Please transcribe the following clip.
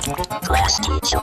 Class teacher.